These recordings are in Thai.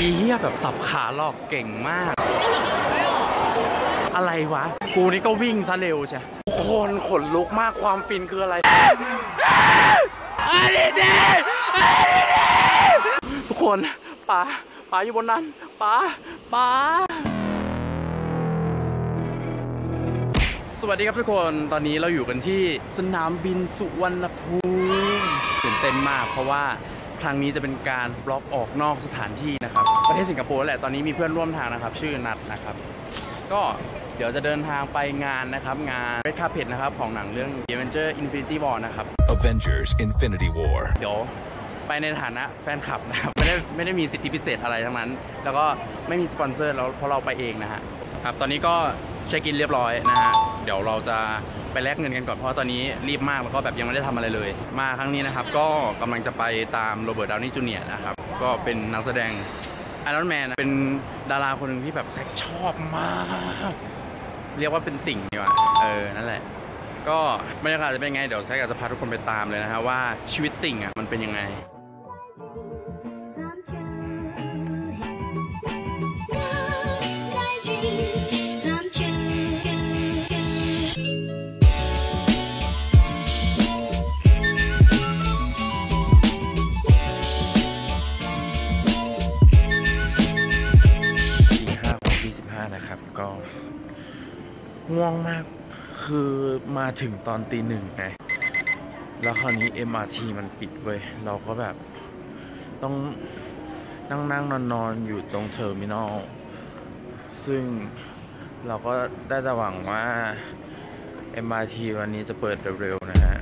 อีเหี้ยแบบสับขาหลอกเก่งมาก อะไรวะ กูนี่ก็วิ่งซะเร็วใช่คนขนลุกมากความฟินคืออะไรอันนี้ดีทุกคนป๋าป๋าอยู่บนนั้นป๋าป๋าสวัสดีครับทุกคน ตอนนี้เราอยู่กันที่สนามบินสุวรรณภูมิตื่นเต้นมากเพราะว่าครั้งนี้จะเป็นการบล็อกออกนอกสถานที่นะ ประเทศสิงคโปร์แหละตอนนี้มีเพื่อนร่วมทางนะครับ ชื่อนัดนะครับ ก็เดี๋ยวจะเดินทางไปงานนะครับ งาน Red Carpet นะครับ ของหนังเรื่อง Avenger Infinity War นะครับ Avengers Infinity War. เดี๋ยวไปในฐานะแฟนคลับนะครับ ไม่ได้ไม่ได้มีสิทธิพิเศษอะไรทั้งนั้น แล้วก็ไม่มีสปอนเซอร์แล้วเพราะเราไปเองนะฮะครับตอนนี้ก็เช็คอินเรียบร้อยนะฮะเดี๋ยวเราจะไปแลกเงินกันก่อนเพราะว่าตอนนี้รีบมากแล้วก็แบบยังไม่ได้ทำอะไรเลย มาครั้งนี้นะครับ ก็กำลังจะไปตามโรเบิร์ตดาวนี่จูเนียร์นะครับ ก็เป็นนักแสดง ไอรอนแมนเป็นดาราคนหนึ่งที่แบบแซกชอบมาก เรียกว่าเป็นติ่งดีกว่าเออ นั่นแหละ ก็บรรยากาศจะเป็นไง เดี๋ยวแซกอาจจะพาทุกคนไปตามเลยนะฮะว่าชีวิตติ่งอะมันเป็นยังไง ง่วงมาก คือมาถึงตอนตีหนึ่งไง แล้วคราวนี้ MRT มันปิดเว้ย เราก็แบบ ต้องนั่งนั่งนอนนอนๆอยู่ตรง terminal ซึ่งเราก็ได้แต่หวังว่า MRT วันนี้จะเปิดเร็วๆนะฮะ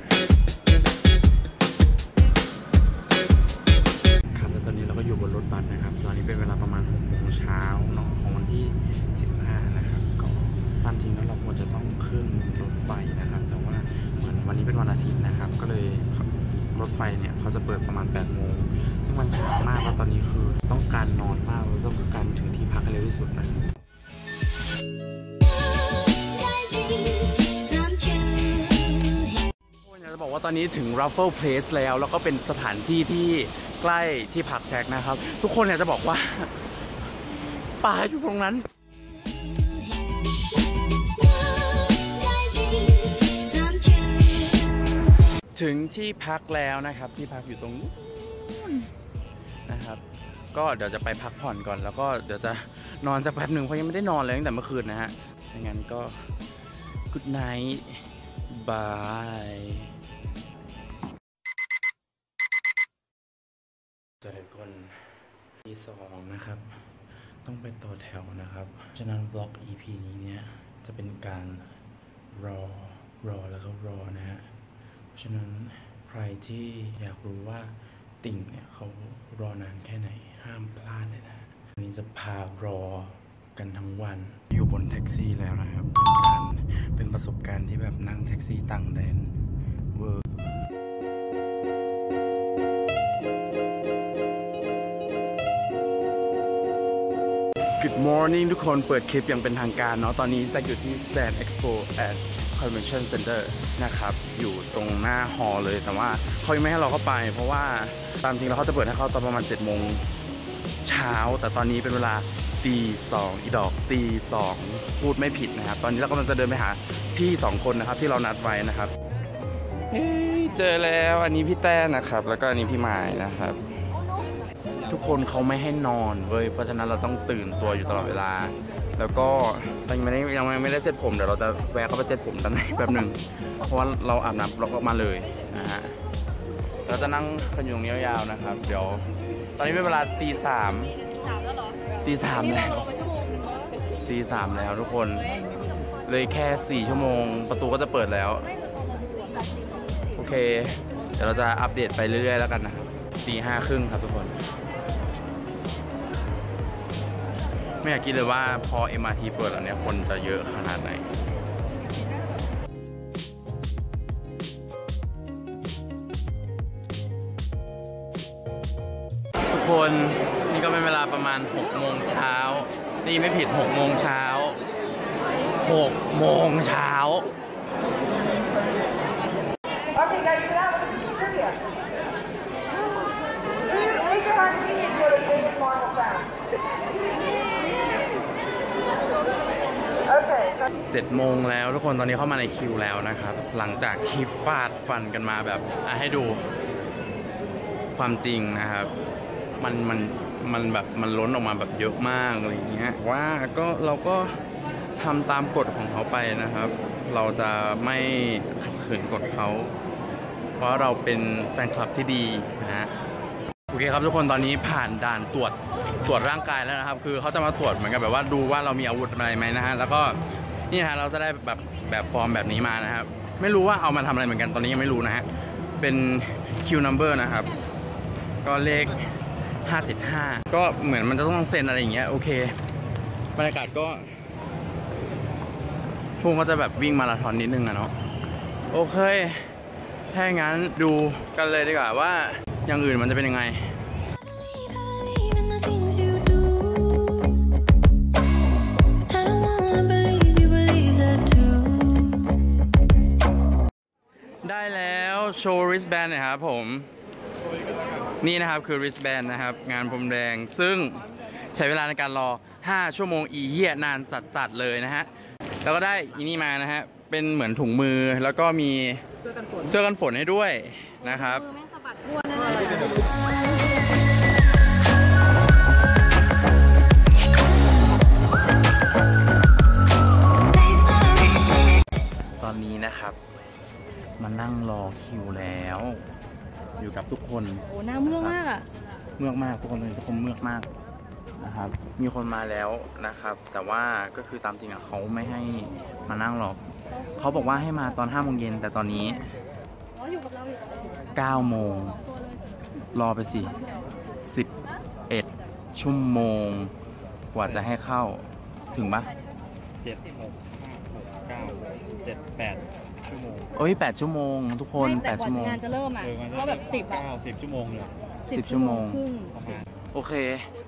ครับแล้วตอนนี้เราก็อยู่บนรถบัสนะครับ ตอนนี้เป็นเวลาประมาณ6โมงเช้าเนาะของวันที่ 15 นะครับก็ตามจริงแล้วเราควรจะต้องขึ้นรถไฟนะครับ แต่ว่าเหมือนวันนี้เป็นวันอาทิตย์นะครับ ก็เลยรถไฟเนี่ยเขาจะเปิดประมาณ8โมงซึ่งมันช้ามากแล้วตอนนี้คือต้องการนอนมากแล้วต้องการถึงที่พักให้เร็วที่สุดนะจะบอกว่าตอนนี้ถึง Ruffle Place แล้ว แล้วก็เป็นสถานที่ที่ใกล้ที่พักแซกนะครับ ทุกคนอยากจะบอกว่าป่าอยู่ตรงนั้น ถึงที่พักแล้วนะครับ ที่พักอยู่ตรงนู้นนะครับ ก็เดี๋ยวจะไปพักผ่อนก่อน แล้วก็เดี๋ยวจะนอนสักแป๊บหนึ่งเพราะยังไม่ได้นอนเลยตั้งแต่เมื่อคืนนะฮะดังนั้นก็ good night bye สวัสดีทุกคนที่สองนะครับ ต้องไปต่อแถวนะครับฉะนั้นบล็อก EP นี้เนี่ย จะเป็นการรอรอแล้วก็รอนะฮะเพราะ ฉะนั้นใครที่อยากรู้ว่าติ่งเนี่ยเขารอนานแค่ไหนห้ามพลาดเลยนะวันนี้จะพารอกันทั้งวัน อยู่บนแท็กซี่แล้วนะครับเป็นการเป็นประสบการณ์ที่แบบนั่งแท็กซี่ต่างแดนเวอร์ Good morning ทุกคนเปิดคลิปอย่างเป็นทางการเนาะตอนนี้จะอยู่ที่ Stand Expo and Convention Center นะครับ อยู่ตรงหน้าฮอลเลย แต่ว่าเขายังไม่ให้เราเข้าไป เพราะว่าตามจริงแล้วเขาจะเปิดให้เข้าตอนประมาณ7โมงเช้า แต่ตอนนี้เป็นเวลาตีสองอีดอกตีสองพูดไม่ผิดนะครับ ตอนนี้เรากำลังจะเดินไปหาพี่สองคนนะครับที่เรานัดไว้นะครับเฮ้ยเจอแล้วอันนี้พี่แต้นะครับ แล้วก็อันนี้พี่หมายนะครับ ทุกคนเขาไม่ให้นอนเว้ยเพราะฉะนั้นเราต้องตื่นตัวอยู่ตลอดเวลา แล้วก็ยังไม่ได้ยังไม่ได้เซ็ตผมเดี๋ยวเราจะแวะเข้าไปเซ็ตผมตอนไหนแป๊บหนึ่งเพราะว่าเราอาบน้ำเราก็มาเลยนะฮะเราจะนั่งกันอยู่ตรงนี้ยาวๆนะครับ เดี๋ยว ตอนนี้เป็นเวลาตีสามตีสามแล้วตีสามแล้วทุกคน เลยแค่สี่ชั่วโมง ประตูก็จะเปิดแล้ว โอเค เดี๋ยวเราจะอัปเดตไปเรื่อยๆแล้วกันนะครับตีห้าครึ่งครับทุกคน ไม่อยากคิดเลยว่าพอ MRT เปิดแล้วเนี่ยคนจะเยอะขนาดไหนทุกคนนี่ก็เป็นเวลาประมาณ6โมงเช้านี่ไม่ผิด6โมงเช้า6โมงเช้า Okay, guys, sit down. Marble found. 7โมงแล้วทุกคนตอนนี้เข้ามาในคิวแล้วนะครับ หลังจากที่ฟาดฟันกันมาแบบให้ดูความจริงนะครับ มันมันมันแบบมันล้นออกมาแบบเยอะมากอะไรอย่างเงี้ยว่าก็เราก็ทำตามกฎของเขาไปนะครับ เราจะไม่ขัดขืนกฎเขา เพราะเราเป็นแฟนคลับที่ดีนะฮะ โอเคครับทุกคนตอนนี้ผ่านด่านตรวจตรวจร่างกายแล้วนะครับ คือเขาจะมาตรวจเหมือนกับแบบว่าดูว่าเรามีอาวุธอะไรไหมนะฮะแล้วก็นี่ฮะเราจะได้แบบแบบฟอร์มแบบนี้มานะครับ ไม่รู้ว่าเอามาทำอะไรเหมือนกันตอนนี้ยังไม่รู้นะฮะเป็น Q number นะครับ ก็เลข 575 ก็เหมือนมันจะต้องเซ็นอะไรอย่างเงี้ยโอเคบรรยากาศก็พวกก็จะแบบวิ่งมาราธอนนิดนึงอะเนาะโอเคถ้าอย่างนั้นดูกันเลยดีกว่าว่า อย่างอื่นมันจะเป็นยังไงได้แล้วโชว์ wristband หนะครับผม นี่นะครับคือ wristband นะครับ งานพรมแดงซึ่งใช้เวลาในการรอ 5 ชั่วโมงอีเหี้ยนานสัสๆเลยนะฮะ แล้วก็ได้อีนี่มานะฮะ เป็นเหมือนถุงมือแล้วก็มีเสื้อกันฝนให้ด้วยนะครับ ตอนนี้นะครับ มานั่งรอคิวแล้ว อยู่กับทุกคนโอ้หน้าเมืองมากอะเมือกมากทุกคนเลยทุกคนเมือกมากนะครับมีคนมาแล้วนะครับ แต่ว่าก็คือตามจริงอะเขาไม่ให้มานั่งหรอก เขาบอกว่าให้มาตอน5โมงเย็นแต่ตอนนี้อ๋ออยู่กับเราอยู่กับเรา9โมง รอไปสิ11ชั่วโมง กว่าจะให้เข้าถึงปะเจ็ดหกห้าหกเก้าเจ็ดแปดชั่วโมงเอ้ย8ชั่วโมง ทุกคนไม่แต่8กว่าชั่วโมง งานจะเริ่มอะเออมันก็แบบสิบอะเก้าสิบชั่วโมงเลยสิบชั่วโมง ครึ่งประมาณโอเค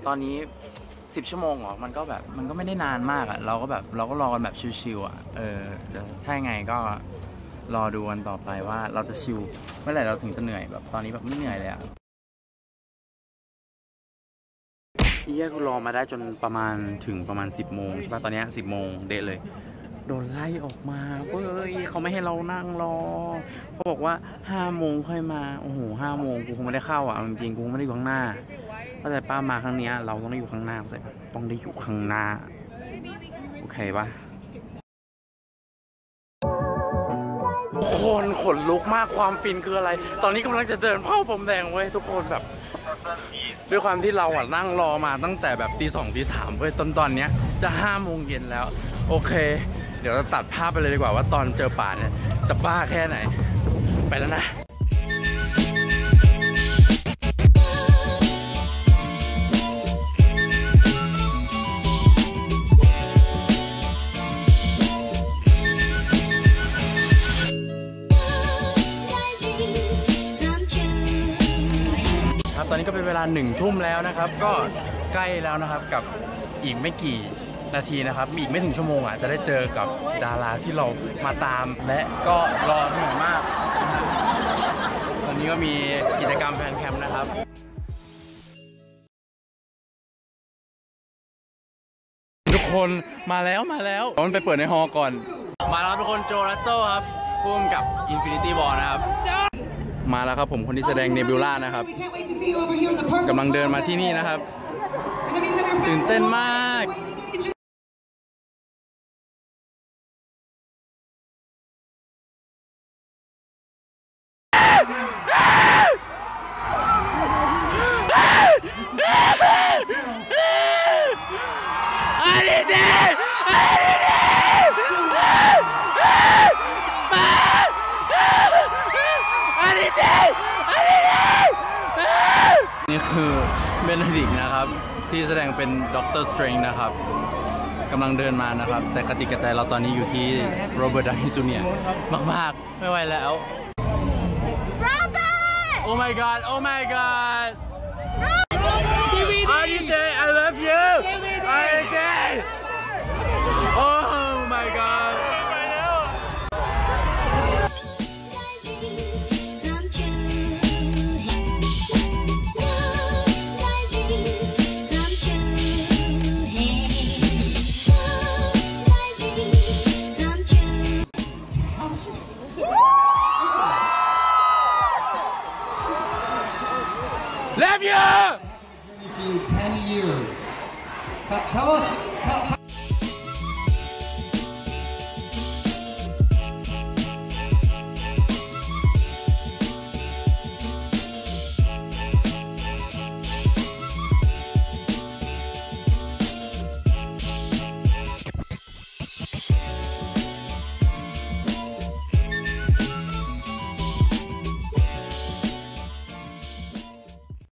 ตอนนี้10ชั่วโมงเหรอ มันก็แบบ มันก็ไม่ได้นานมากอะ่ะ เราก็แบบ เราก็รอกันแบบชิวๆอะ เออเดี๋ยวถ้ายังไงก็รอดูกันต่อไปว่าเราจะชิว เมื่อไหร่เราถึงจะเหนื่อยแบบ ตอนนี้แบบไม่เหนื่อยเลยอะ่ะเยี่ยกูรอมาได้จนประมาณถึงประมาณ 10โมงใช่ปะตอนนี้10โมงเดทเลย โดนไล่ออกมาเว้ยเขาไม่ให้เรานั่งรอเขาบอกว่าห้าโมงค่อยมาโอ้โหห้าโมงกูคงไม่ได้เข้าอะเอาจริงๆกูไม่ได้อยู่ข้างหน้าเข้าใจป้ามาครั้งนี้เราต้องได้อยู่ข้างหน้าเข้าใจปะต้องได้อยู่ข้างหน้าโอเคปะคนขนลุกมากความฟินคืออะไร ตอนนี้กำลังจะเดินเข้าผมแดงเว้ยทุกคนแบบ ด้วยความที่เราอะนั่งรอมาตั้งแต่แบบตีสองตีสามเว้ยตอนตอนเนี้ยจะห้าโมงเย็นแล้ว โอเค เดี๋ยวเราตัดภาพไปเลยดีกว่าว่าตอนเจอป่าเนี่ยจะบ้าแค่ไหน ไปแล้วนะ ตอนนี้ก็เป็นเวลาหนึ่งทุ่มแล้วนะครับ ก็ใกล้แล้วนะครับกับอีกไม่กี่นาทีนะครับมีอีกไม่ถึงชั่วโมงอะจะได้เจอกับดาราที่เรามาตามและก็รอเหนื่อยมาก ตอนนี้ก็มีกิจกรรมแฟนแคมป์นะครับทุกคนมาแล้วมาแล้วมันไปเปิดในฮอก่อน มาแล้วทุกคนโจรัสโซครับพ่วงกับ Infinity War นะครับ มาแล้วครับผมคนที่แสดงเนบิวล่านะครับ We can't wait to see you over here in the purple. กำลังเดินมาที่นี่นะครับ In the meantime, your ตื่น fans เต้น are มาก นี่คือเบเนดิกต์นะครับ ที่แสดงเป็น Doctor Strange นะครับกำลังเดินมานะครับ แต่กระติกกระใจเราตอนนี้อยู่ที่โรเบิร์ตดาวนี่จูเนียร์มาก ๆ ไม่ไหวแล้ว oh my god oh my god